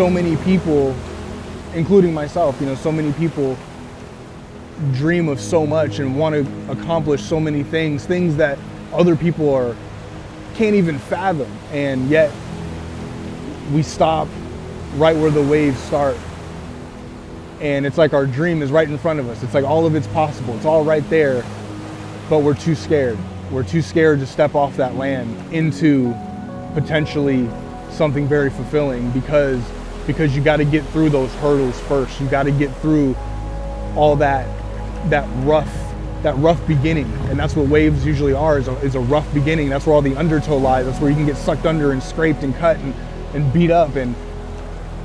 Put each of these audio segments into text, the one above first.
so many people, including myself, you know, so many people dream of so much and want to accomplish so many things, things that other people are can't even fathom, and yet we stop right where the waves start. And it's like our dream is right in front of us. It's like all of it's possible. It's all right there, but we're too scared. We're too scared to step off that land into potentially something very fulfilling because because you got to get through those hurdles first. You got to get through all that that rough that rough beginning. And that's what waves usually are is a, is a rough beginning. That's where all the undertow lies. That's where you can get sucked under and scraped and cut and, and beat up. And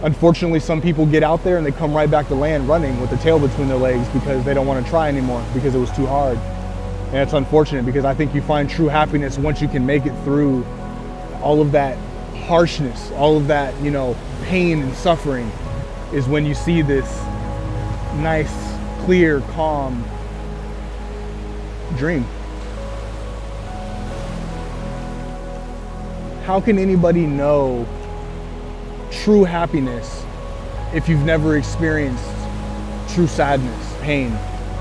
unfortunately some people get out there and they come right back to land running with the tail between their legs because they don't want to try anymore because it was too hard. And it's unfortunate because i think you find true happiness once you can make it through all of that harshness all of that you know pain and suffering is when you see this nice clear calm dream. How can anybody know true happiness if you've never experienced true sadness, pain,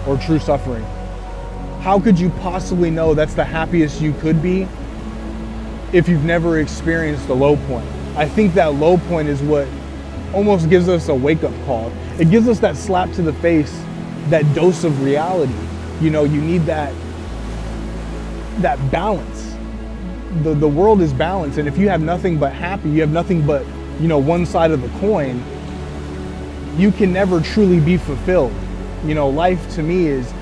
or true suffering? How could you possibly know that's the happiest you could be if you've never experienced a low point? I think that low point is what almost gives us a wake up call. It gives us that slap to the face, that dose of reality. You know, you need that that balance. The, the world is balanced, and if you have nothing but happy, you have nothing but, you know, one side of the coin, you can never truly be fulfilled. You know, life to me is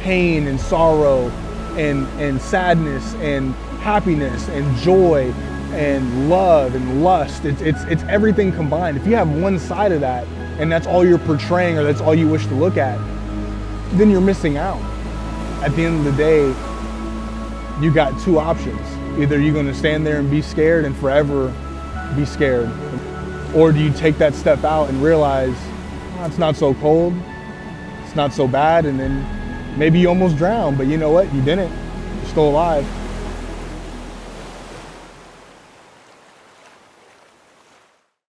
pain and sorrow and, and sadness and happiness and joy and love and lust. It's, it's, it's everything combined. If you have one side of that and that's all you're portraying or that's all you wish to look at, then you're missing out. At the end of the day, you got two options. Either you're going to stand there and be scared and forever be scared, or do you take that step out and realize oh, it's not so cold, it's not so bad, and then maybe you almost drown, but you know what? You didn't. You're still alive.